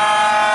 Ah!